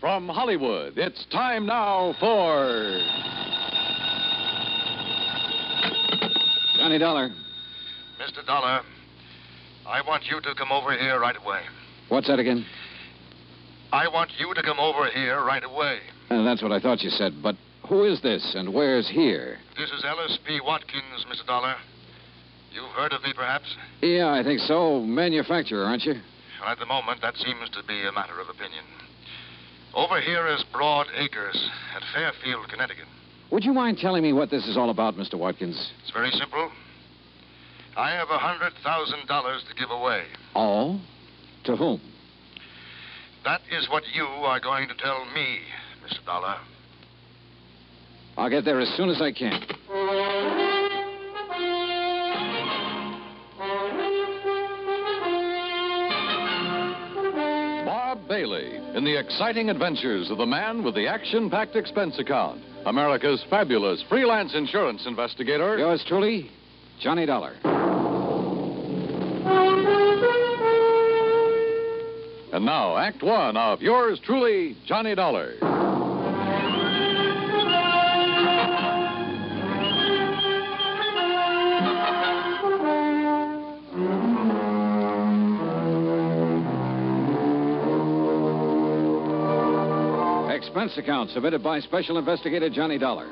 From Hollywood, it's time now for. Johnny Dollar. Mr. Dollar, I want you to come over here right away. What's that again? I want you to come over here right away. Uh, that's what I thought you said, but who is this and where's here? This is Ellis P. Watkins, Mr. Dollar. You've heard of me, perhaps? Yeah, I think so. Manufacturer, aren't you? Well, at the moment, that seems to be a matter of opinion. Over here is Broad Acres at Fairfield, Connecticut. Would you mind telling me what this is all about, Mr. Watkins? It's very simple. I have a $100,000 to give away. All? To whom? That is what you are going to tell me, Mr. Dollar. I'll get there as soon as I can. In the exciting adventures of the man with the action packed expense account. America's fabulous freelance insurance investigator. Yours truly, Johnny Dollar. And now, Act One of yours truly, Johnny Dollar. Expense account submitted by Special Investigator Johnny Dollar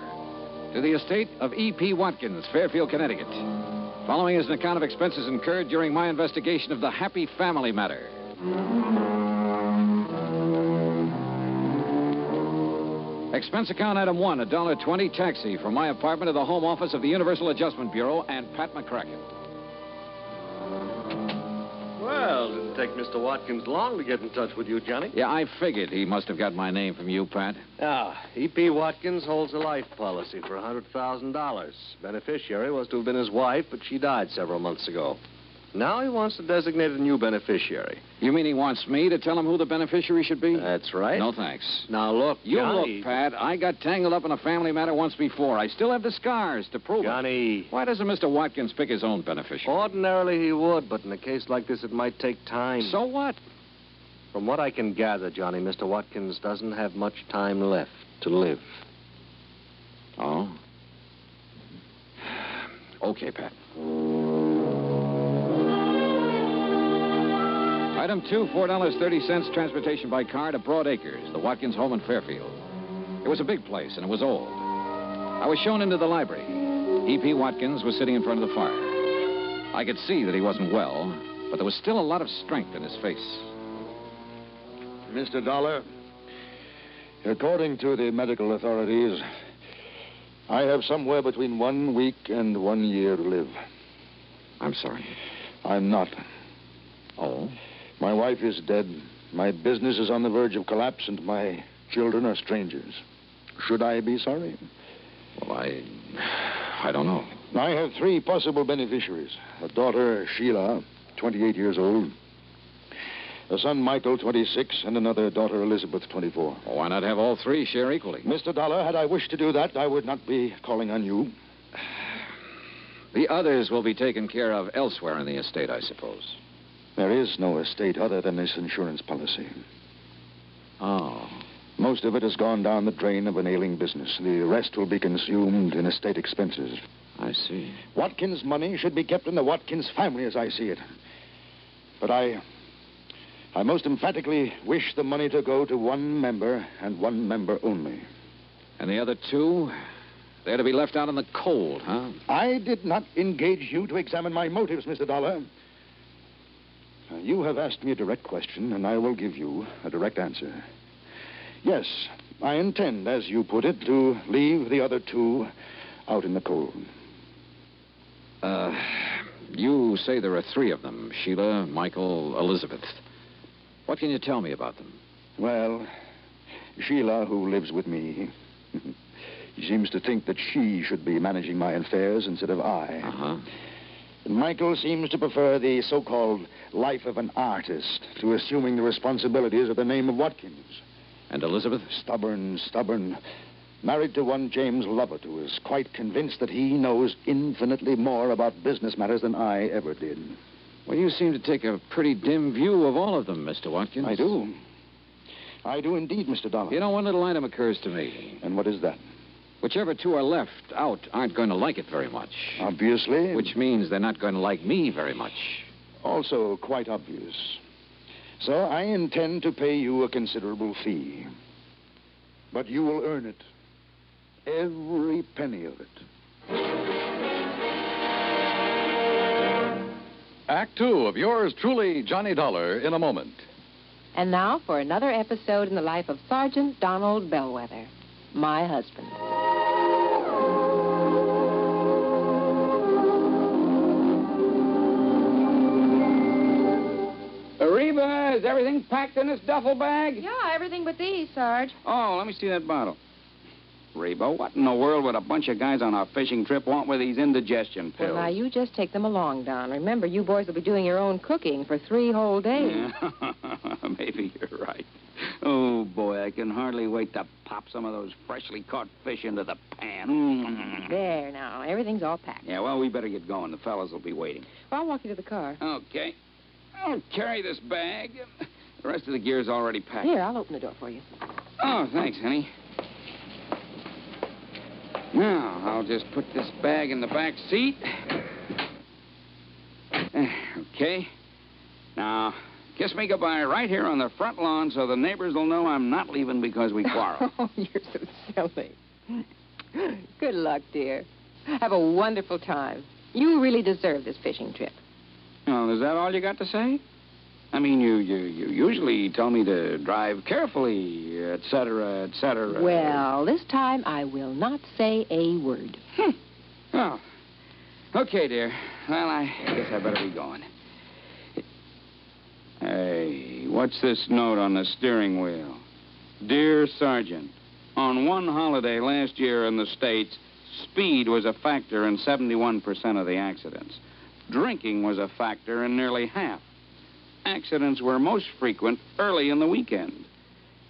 to the estate of E.P. Watkins, Fairfield, Connecticut. Following is an account of expenses incurred during my investigation of the Happy Family matter. Expense account item one, a dollar twenty taxi from my apartment to the home office of the Universal Adjustment Bureau and Pat McCracken. Well, take Mr. Watkins long to get in touch with you, Johnny. Yeah, I figured he must have got my name from you, Pat. Ah, E.P. Watkins holds a life policy for $100,000. Beneficiary was to have been his wife, but she died several months ago. Now he wants to designate a new beneficiary. You mean he wants me to tell him who the beneficiary should be? That's right. No, thanks. Now, look, You Johnny... look, Pat. I got tangled up in a family matter once before. I still have the scars to prove it. Johnny, Why doesn't Mr. Watkins pick his own beneficiary? ordinarily he would, but in a case like this, it might take time. So what? From what I can gather, Johnny, Mr. Watkins doesn't have much time left to live. Oh. Okay, Pat. Item two, $4.30 transportation by car to Broad Acres, the Watkins home in Fairfield. It was a big place, and it was old. I was shown into the library. E.P. Watkins was sitting in front of the fire. I could see that he wasn't well, but there was still a lot of strength in his face. Mr. Dollar, according to the medical authorities, I have somewhere between one week and one year to live. I'm sorry. I'm not. Oh? My wife is dead. My business is on the verge of collapse, and my children are strangers. Should I be sorry? Well, I. I don't know. I have three possible beneficiaries a daughter, Sheila, 28 years old, a son, Michael, 26, and another daughter, Elizabeth, 24. Well, why not have all three share equally? Mr. Dollar, had I wished to do that, I would not be calling on you. The others will be taken care of elsewhere in the estate, I suppose. There is no estate other than this insurance policy. Oh. Most of it has gone down the drain of an ailing business. The rest will be consumed in estate expenses. I see. Watkins' money should be kept in the Watkins family as I see it. But I. I most emphatically wish the money to go to one member and one member only. And the other two? They're to be left out in the cold, huh? I did not engage you to examine my motives, Mr. Dollar. Now, You have asked me a direct question, and I will give you a direct answer. Yes, I intend, as you put it, to leave the other two out in the cold. Uh, you say there are three of them Sheila, Michael, Elizabeth. What can you tell me about them? Well, Sheila, who lives with me, seems to think that she should be managing my affairs instead of I. Uh huh. Michael seems to prefer the so called life of an artist to assuming the responsibilities of the name of Watkins. And Elizabeth? Stubborn, stubborn. Married to one James Lovett, who is quite convinced that he knows infinitely more about business matters than I ever did. Well, you seem to take a pretty dim view of all of them, Mr. Watkins. I do. I do indeed, Mr. Dollar. You know, one little item occurs to me. And what is that? Whichever two are left out aren't going to like it very much. Obviously. Which means they're not going to like me very much. Also quite obvious. So I intend to pay you a considerable fee. But you will earn it. Every penny of it. Act two of yours truly, Johnny Dollar, in a moment. And now for another episode in the life of Sergeant Donald Bellwether, my husband. Everything packed in this duffel bag? Yeah, everything but these, Sarge. Oh, let me see that bottle. Reba, what in the world would a bunch of guys on a fishing trip want with these indigestion pills? Well, now you just take them along, Don. Remember, you boys will be doing your own cooking for three whole days. Yeah, maybe you're right. Oh, boy, I can hardly wait to pop some of those freshly caught fish into the pan. Mm. There, now. Everything's all packed. Yeah, well, we better get going. The fellas will be waiting. Well, I'll walk you to the car. Okay. I'll carry this bag. The rest of the gear's already packed. Here, I'll open the door for you. Oh, thanks, honey. Now, I'll just put this bag in the back seat. Eh, okay. Now, kiss me goodbye right here on the front lawn so the neighbors will know I'm not leaving because we quarreled. Oh, you're so silly. Good luck, dear. Have a wonderful time. You really deserve this fishing trip. Oh, is that all you got to say? I mean, you, you, you usually tell me to drive carefully, et cetera, et cetera. Well, this time I will not say a word. Hmm. Oh. Okay, dear. Well, I guess I better be going. Hey, what's this note on the steering wheel? Dear Sergeant, on one holiday last year in the States, speed was a factor in 71% of the accidents. Drinking was a factor in nearly half. Accidents were most frequent early in the weekend.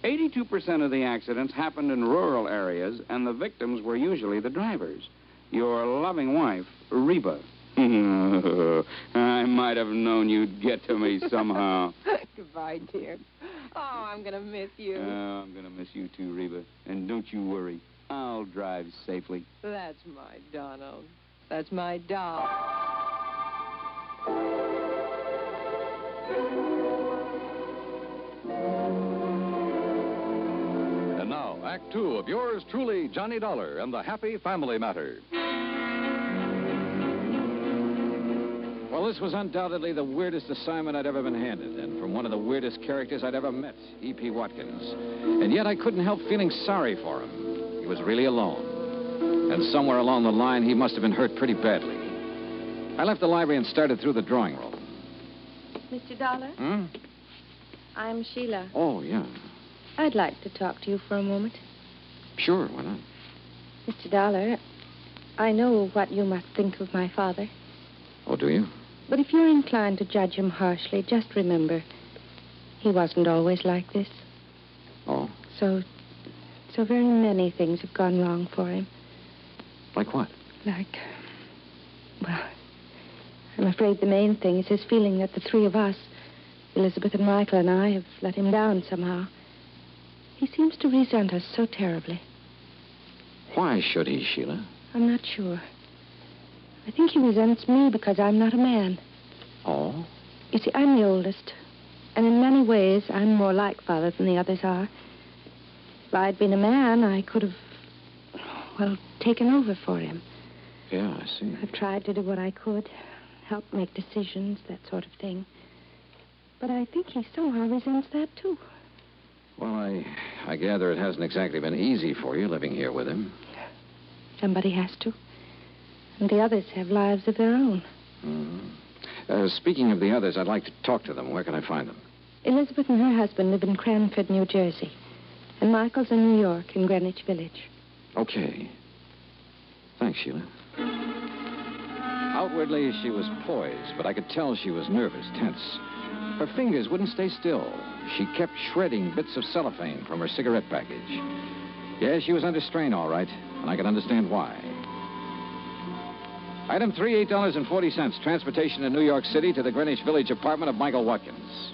82% of the accidents happened in rural areas, and the victims were usually the drivers. Your loving wife, Reba. I might have known you'd get to me somehow. Goodbye, dear. Oh, I'm going to miss you. Oh, I'm going to miss you too, Reba. And don't you worry. I'll drive safely. That's my Donald. That's my doll. And now, Act two of yours truly, Johnny Dollar, and the Happy Family Matter. Well, this was undoubtedly the weirdest assignment I'd ever been handed, and from one of the weirdest characters I'd ever met, E.P. Watkins. And yet I couldn't help feeling sorry for him. He was really alone. And somewhere along the line, he must have been hurt pretty badly. I left the library and started through the drawing room. Mr. Dollar, Hmm? I'm Sheila. Oh, yeah. I'd like to talk to you for a moment. Sure, why not? Mr. Dollar, I know what you must think of my father. Oh, do you? But if you're inclined to judge him harshly, just remember he wasn't always like this. Oh, So, so very many things have gone wrong for him. like what? Like, well, I'm afraid the main thing is his feeling that the three of us, Elizabeth and Michael and I, have let him down somehow. He seems to resent us so terribly. Why should he, Sheila? I'm not sure. I think he resents me because I'm not a man. Oh? You see, I'm the oldest. And in many ways, I'm more like Father than the others are. If I'd been a man, I could have, well, taken over for him. Yeah, I see. I've tried to do what I could, help make decisions, that sort of thing. But I think he somehow resents that, too. Well, I, I gather it hasn't exactly been easy for you living here with him. Somebody has to. And the others have lives of their own. hmm Uh, speaking of the others, I'd like to talk to them. Where can I find them? Elizabeth and her husband live in Cranford, New Jersey. And Michael's in New York, in Greenwich Village. Okay. Thanks, Sheila. Outwardly, she was poised, but I could tell she was nervous, tense. Her fingers wouldn't stay still. She kept shredding bits of cellophane from her cigarette package. Yes, she was under strain, all right, and I could understand why. Item three, eight dollars and forty cents. Transportation to New York City to the Greenwich Village apartment of Michael Watkins.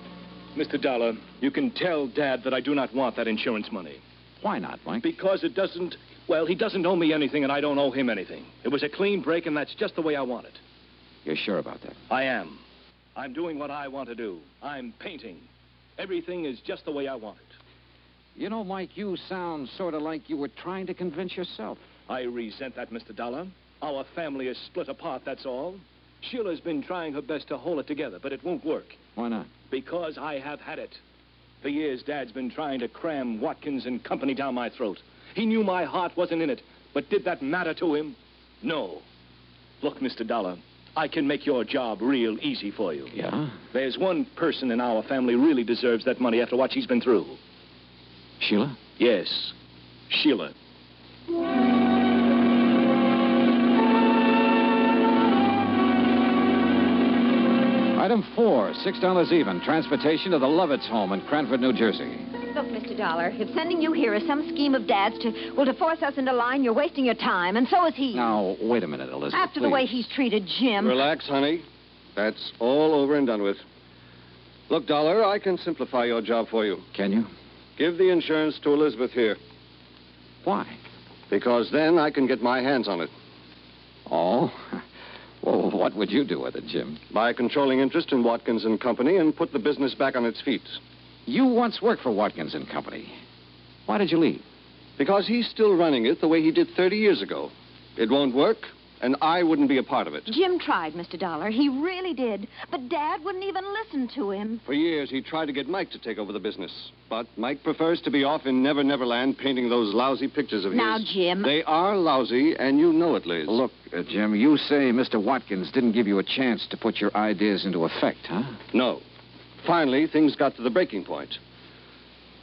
Mr. Dollar, you can tell Dad that I do not want that insurance money. Why not, Mike? Because it doesn't. Well, he doesn't owe me anything, and I don't owe him anything. It was a clean break, and that's just the way I want it. You're sure about that? I am. I'm doing what I want to do. I'm painting. Everything is just the way I want it. You know, Mike, you sound sort of like you were trying to convince yourself. I resent that, Mr. Dollar. Our family is split apart, that's all. Sheila's been trying her best to hold it together, but it won't work. Why not? Because I have had it. For years, Dad's been trying to cram Watkins and company down my throat. He knew my heart wasn't in it, but did that matter to him? No. Look, Mr. Dollar, I can make your job real easy for you. Yeah? There's one person in our family really deserves that money after what she's been through. Sheila? Yes, Sheila. Item four, six dollars even. Transportation to the Lovitz home in Cranford, New Jersey. Look, Mr. Dollar, if sending you here is some scheme of Dad's to, well, to force us into line, you're wasting your time, and so is he. Now, wait a minute, Elizabeth. After the please. way he's treated Jim. Relax, honey. That's all over and done with. Look, Dollar, I can simplify your job for you. Can you? Give the insurance to Elizabeth here, Why? because then I can get my hands on it. Oh? Well, what would you do with it, Jim? Buy a controlling interest in Watkins and Company and put the business back on its feet. You once worked for Watkins and Company. Why did you leave? Because he's still running it the way he did 30 years ago. It won't work, and I wouldn't be a part of it. Jim tried, Mr. Dollar. He really did. But Dad wouldn't even listen to him. For years, he tried to get Mike to take over the business. But Mike prefers to be off in Never Never Land painting those lousy pictures of Now, his. Now, Jim. They are lousy, and you know it, Liz. Look, uh, Jim, you say Mr. Watkins didn't give you a chance to put your ideas into effect, huh? No. Finally, things got to the breaking point.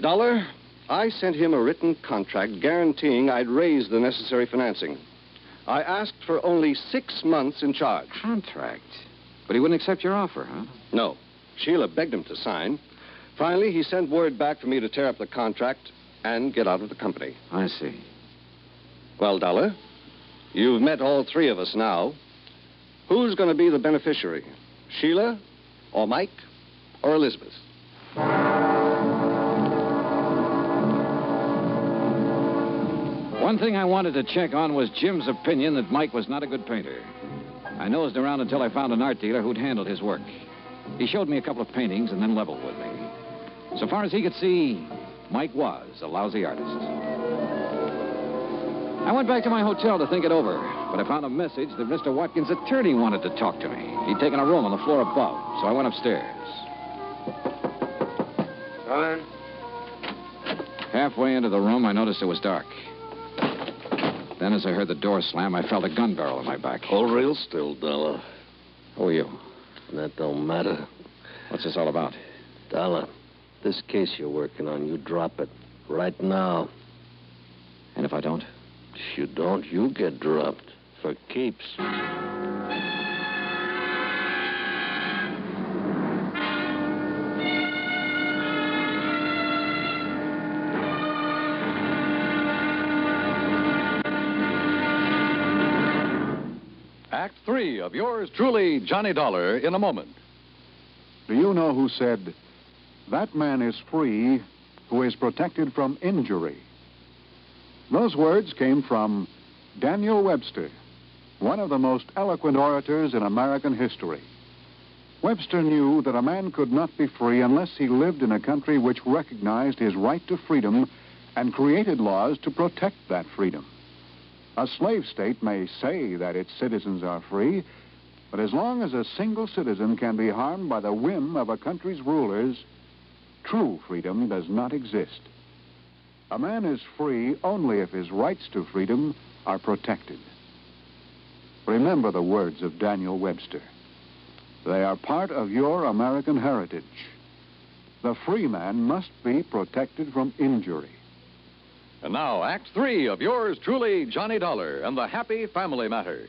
Dollar, I sent him a written contract guaranteeing I'd raise the necessary financing. I asked for only six months in charge. Contract. But he wouldn't accept your offer, huh? No. Sheila begged him to sign. Finally, he sent word back for me to tear up the contract and get out of the company. I see. Well, Dollar, you've met all three of us now. Who's going to be the beneficiary? Sheila, or Mike, or Elizabeth? One thing I wanted to check on was Jim's opinion that Mike was not a good painter. I nosed around until I found an art dealer who'd handled his work. He showed me a couple of paintings and then leveled with me. So far as he could see, Mike was a lousy artist. I went back to my hotel to think it over, but I found a message that Mr. Watkins' attorney wanted to talk to me. He'd taken a room on the floor above, so I went upstairs. Come in. Halfway into the room, I noticed it was dark. Then, as I heard the door slam, I felt a gun barrel in my back. Hold real still, Dollar. Who are you? That don't matter. What's this all about? Dollar, this case you're working on, you drop it right now. And if I don't? If you don't, you get dropped for keeps. Of yours truly, Johnny Dollar, in a moment. Do you know who said, That man is free who is protected from injury? Those words came from Daniel Webster, one of the most eloquent orators in American history. Webster knew that a man could not be free unless he lived in a country which recognized his right to freedom and created laws to protect that freedom. A slave state may say that its citizens are free, but as long as a single citizen can be harmed by the whim of a country's rulers, true freedom does not exist. A man is free only if his rights to freedom are protected. Remember the words of Daniel Webster. They are part of your American heritage. The free man must be protected from injury. And now, Act three of yours truly, Johnny Dollar, and the Happy Family Matter.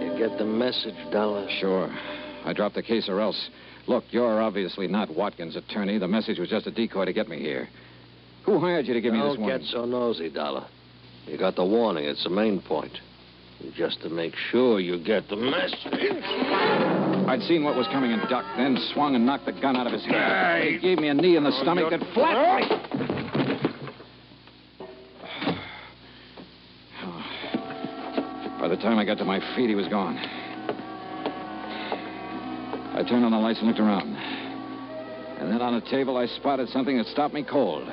You get the message, Dollar? Sure. I dropped the case or else. Look, you're obviously not Watkins' attorney. The message was just a decoy to get me here. Who hired you to give me Don't this warning? get so nosy, Dollar. You got the warning. It's the main point. Just to make sure you get the message. I'd seen what was coming and ducked, then swung and knocked the gun out of his hand. He gave me a knee in the oh, stomach that flat. By the time I got to my feet, he was gone. I turned on the lights and looked around. And then on a table, I spotted something that stopped me cold.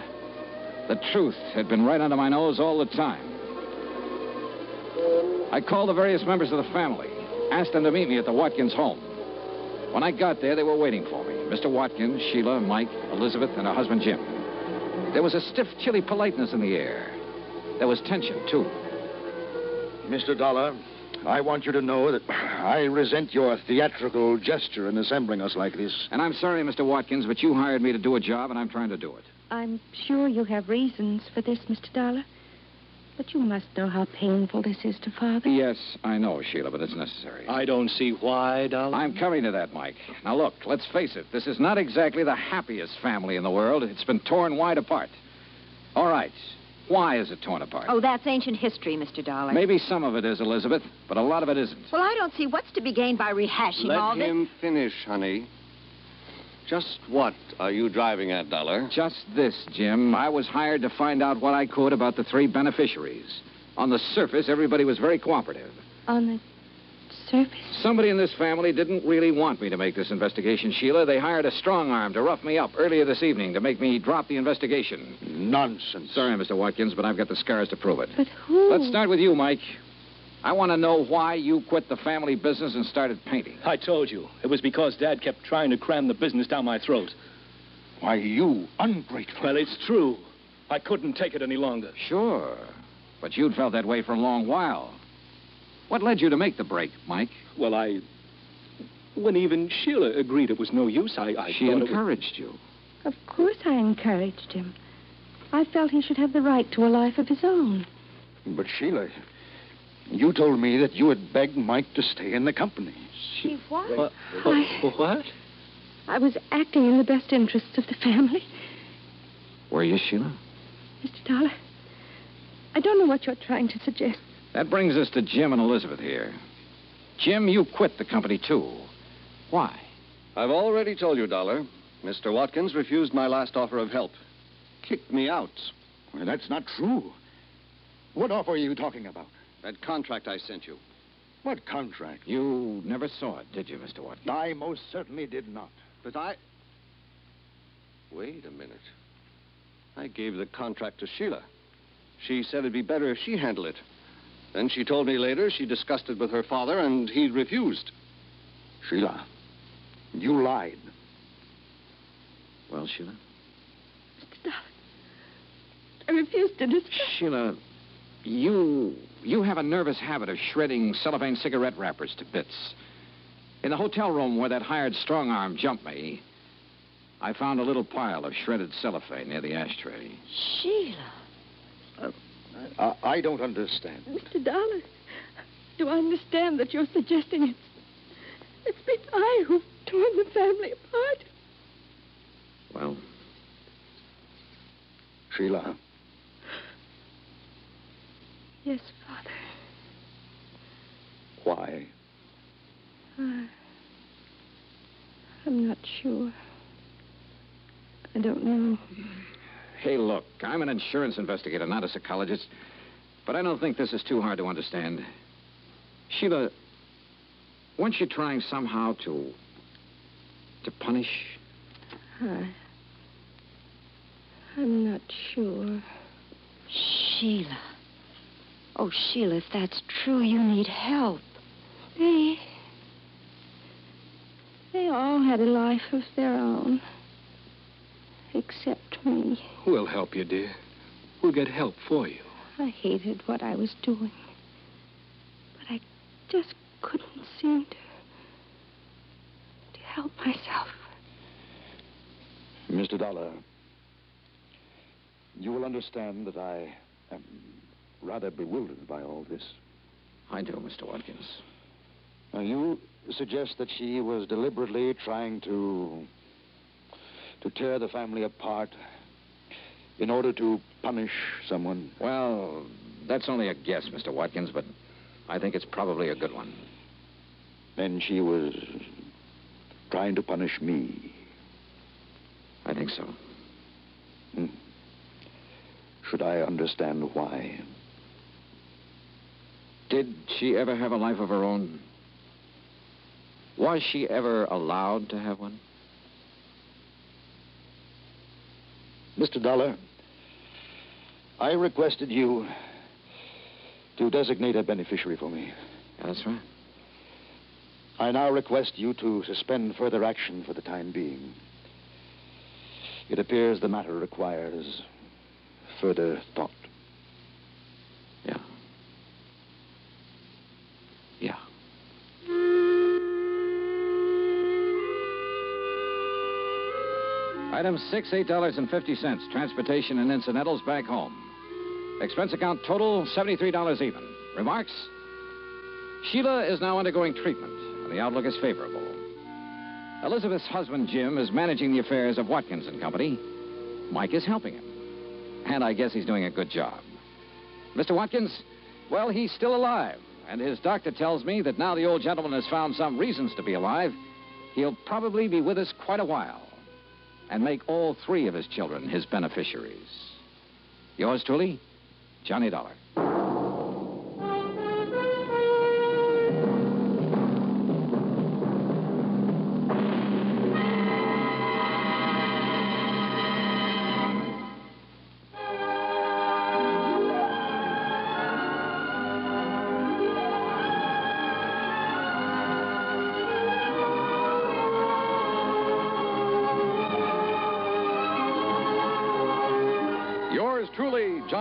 The truth had been right under my nose all the time. I called the various members of the family, asked them to meet me at the Watkins home. When I got there, they were waiting for me Mr. Watkins, Sheila, Mike, Elizabeth, and her husband, Jim. There was a stiff, chilly politeness in the air. There was tension, too. Mr. Dollar, I want you to know that I resent your theatrical gesture in assembling us like this. And I'm sorry, Mr. Watkins, but you hired me to do a job, and I'm trying to do it. I'm sure you have reasons for this, Mr. Dollar. But you must know how painful this is to Father. Yes, I know, Sheila, but it's necessary. I don't see why, darling. I'm coming to that, Mike. Now, look, let's face it. This is not exactly the happiest family in the world. It's been torn wide apart. All right. Why is it torn apart? Oh, that's ancient history, Mr. Dollar. Maybe some of it is, Elizabeth, but a lot of it isn't. Well, I don't see what's to be gained by rehashing Let all this. Let him finish, honey. Just what are you driving at, Dollar? Just this, Jim. I was hired to find out what I could about the three beneficiaries. On the surface, everybody was very cooperative. On the surface? Somebody in this family didn't really want me to make this investigation, Sheila. They hired a strong arm to rough me up earlier this evening to make me drop the investigation. Nonsense. Sorry, Mr. Watkins, but I've got the scars to prove it. But who? Let's start with you, Mike. I want to know why you quit the family business and started painting. I told you. It was because Dad kept trying to cram the business down my throat. Why, you ungrateful. Well, it's true. I couldn't take it any longer. Sure. But you'd felt that way for a long while. What led you to make the break, Mike? Well, I. When even Sheila agreed it was no use, I. I She thought it was- encouraged you. Of course I encouraged him. I felt he should have the right to a life of his own. But, Sheila, you told me that you had begged Mike to stay in the company. She what? What? I, What? I was acting in the best interests of the family. Were you, Sheila? Mr. Dollar, I don't know what you're trying to suggest. That brings us to Jim and Elizabeth here. Jim, you quit the company, too. Why? I've already told you, Dollar. Mr. Watkins refused my last offer of help. Kicked me out. Well, that's not true. What offer are you talking about? That contract I sent you. What contract? You never saw it, did you, Mr. Watkins? I most certainly did not. But I. Wait a minute. I gave the contract to Sheila. She said it'd be better if she handled it. Then she told me later she discussed it with her father and he refused. Sheila, you lied. Well, Sheila? Mr. Dollar, I refuse to discuss. Sheila, you you have a nervous habit of shredding cellophane cigarette wrappers to bits. In the hotel room where that hired strong arm jumped me, I found a little pile of shredded cellophane near the ashtray. Sheila. Uh, I, I don't understand. Mr. Dollar, do I understand that you're suggesting it's, it's been I who've torn the family apart? Well, Sheila, Yes, Father. Why? I, I'm not sure. I don't know. hey, look, I'm an insurance investigator, not a psychologist, but I don't think this is too hard to understand. Sheila, weren't you trying somehow to to punish? I, I'm not sure. Sheila. Oh, Sheila, if that's true, you need help. They. They all had a life of their own. Except me. We'll help you, dear. We'll get help for you. I hated what I was doing. But I just couldn't seem to. to help myself. Mr. Dollar, you will understand that I am rather bewildered by all this. I do, Mr. Watkins. Now, you suggest that she was deliberately trying to. to tear the family apart in order to punish someone. Well, that's only a guess, Mr. Watkins, but I think it's probably a good one. Then she was trying to punish me. I think so. Hmm. Should I understand why? Did she ever have a life of her own? Was she ever allowed to have one? Mr. Dollar, I requested you to designate a beneficiary for me. That's right. I now request you to suspend further action for the time being. It appears the matter requires further thought. Item six, eight dollars and fifty cents. Transportation and incidentals back home. Expense account total seventy-three dollars even. Remarks? Sheila is now undergoing treatment, and the outlook is favorable. Elizabeth's husband, Jim, is managing the affairs of Watkins and Company. Mike is helping him. And I guess he's doing a good job. Mr. Watkins, well, he's still alive. And his doctor tells me that now the old gentleman has found some reasons to be alive, he'll probably be with us quite a while and make all three of his children his beneficiaries. Yours truly, Johnny Dollar.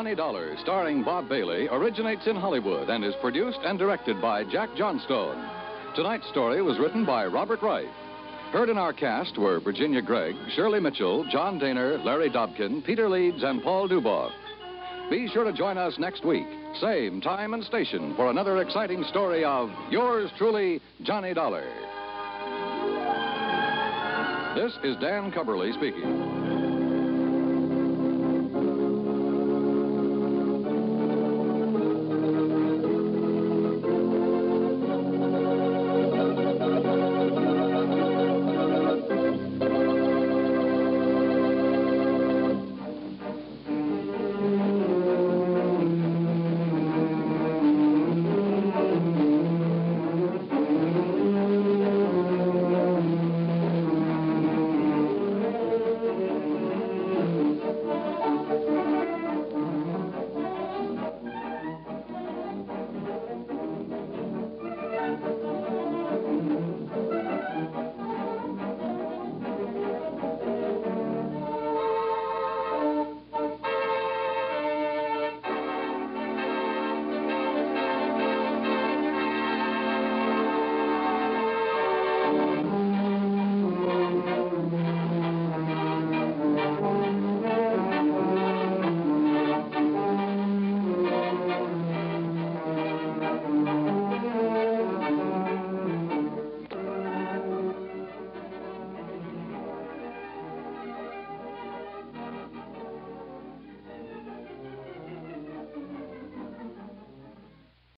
Johnny Dollar, starring Bob Bailey, originates in Hollywood and is produced and directed by Jack Johnstone. Tonight's story was written by Robert Wright. Heard in our cast were Virginia Gregg, Shirley Mitchell, John Dehner, Larry Dobkin, Peter Leeds, and Paul Dubov. Be sure to join us next week, same time and station, for another exciting story of yours truly, Johnny Dollar. This is Dan Cubberly speaking.